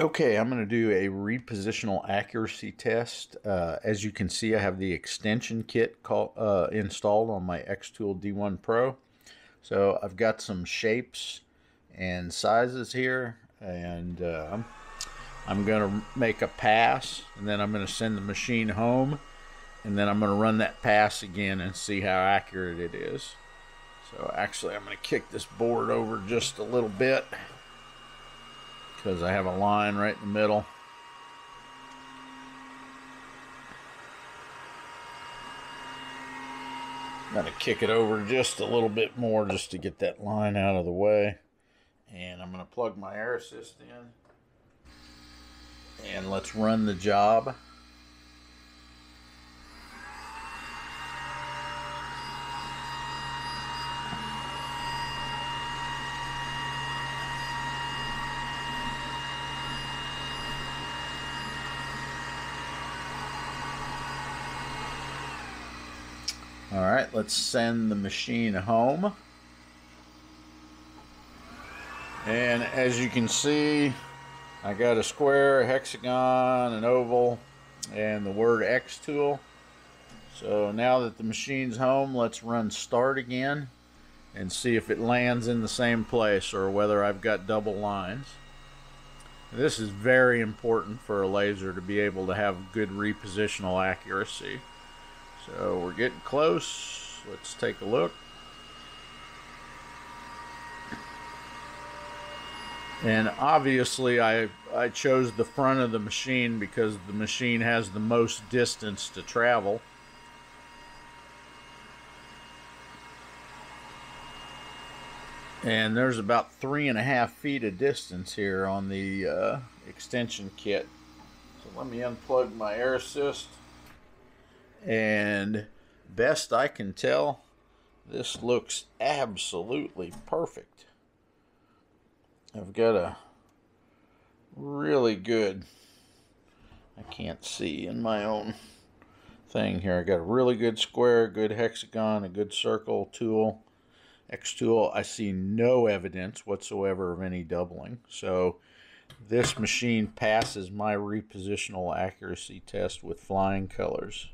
Okay, I'm going to do a repositional accuracy test. Uh, as you can see, I have the extension kit call, uh, installed on my Xtool D1 Pro. So I've got some shapes and sizes here, and uh, I'm going to make a pass, and then I'm going to send the machine home, and then I'm going to run that pass again and see how accurate it is. So actually, I'm going to kick this board over just a little bit because I have a line right in the middle. To kick it over just a little bit more just to get that line out of the way. And I'm going to plug my air assist in. And let's run the job. All right, let's send the machine home. And as you can see, I got a square, a hexagon, an oval, and the word xTool. So now that the machine's home, let's run start again and see if it lands in the same place or whether I've got double lines. This is very important for a laser to be able to have good repositional accuracy. So we're getting close. Let's take a look. And obviously I, I chose the front of the machine because the machine has the most distance to travel. And there's about three and a half feet of distance here on the uh, extension kit. So let me unplug my air assist. And best I can tell, this looks absolutely perfect. I've got a really good, I can't see in my own thing here. I got a really good square, good hexagon, a good circle tool. xTool. I see no evidence whatsoever of any doubling. So this machine passes my repositional accuracy test with flying colors.